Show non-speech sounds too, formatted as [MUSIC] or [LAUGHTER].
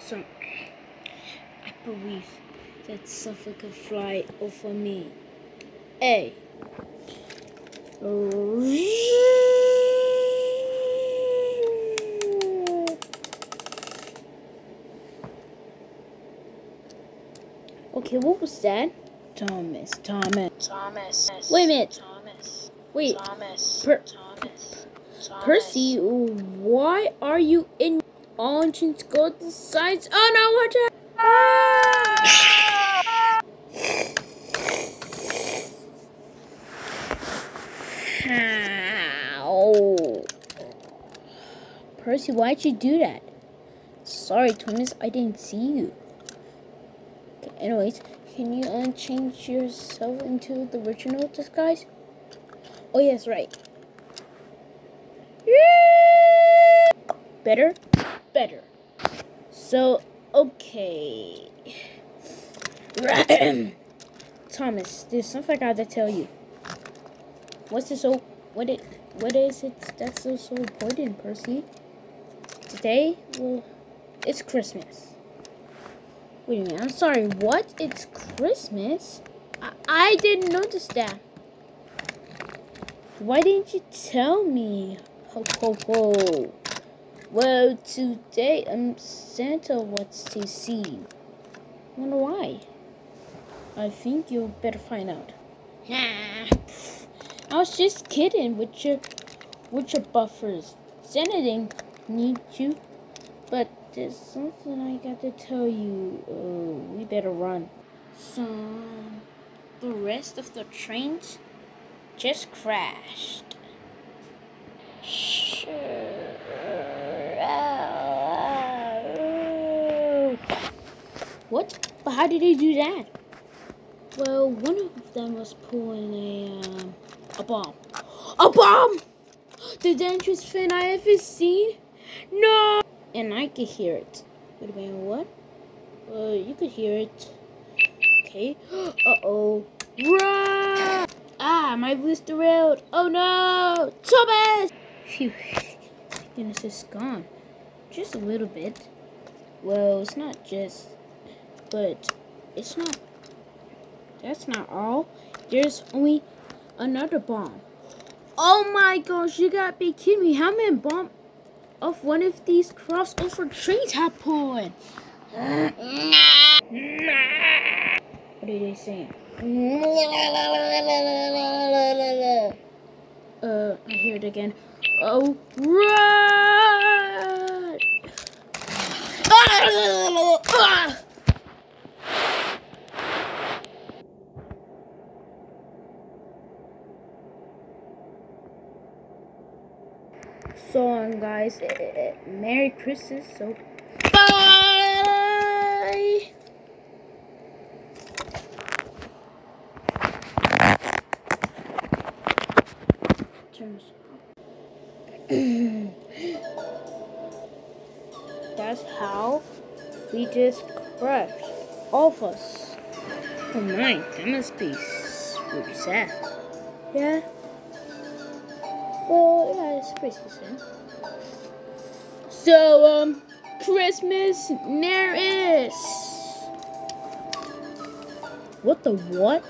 So, I believe that something could fly over me. A. Okay, what was that? Thomas, Thomas. Thomas. Wait a minute. Thomas. Wait, Thomas. Per- Thomas. Thomas. Percy, why are you in ancient golden signs? Oh no, watch out! Percy, why'd you do that? Sorry, Thomas, I didn't see you. Okay, anyways, can you unchange yourself into the original disguise? Oh yes, right. Better? Better. So, okay. [CLEARS THROAT] Thomas, there's something I gotta tell you. What's this so what it what is it that's so so important, Percy? Today, well, it's Christmas. Wait a minute, I'm sorry, what? It's Christmas? I, I didn't notice that. Why didn't you tell me? Ho ho ho. Well, today um Santa wants to see you. Wonder why? I think you better find out. [LAUGHS] I was just kidding with your with your buffers. Santa didn't need you, but there's something I got to tell you. Uh, we better run. So the rest of the trains just crashed. What? But how did he do that? Well, one of them was pulling a um, a bomb. A bomb! The dangerous thing I ever seen? No! And I could hear it. Wait a minute, what? Uh, you could hear it. Okay. [GASPS] Uh-oh. Run! Ah, my boo's derailed. Oh no! Thomas! Phew. [LAUGHS] Goodness, it's gone. Just a little bit. Well, it's not just, but it's not. That's not all. There's only another bomb. Oh my gosh, you gotta be kidding me. How many bomb of one of these crossover trains happened? What are they saying? Uh, I hear it again. Oh, run! Ah! So, um, guys, eh, eh, eh, Merry Christmas. So, bye! Turn this [COUGHS] off. That's how we just crushed all of us. Oh my, that must be really sad. Yeah. Well, yeah, it's pretty sad. So, um, Christmas there is. What the what?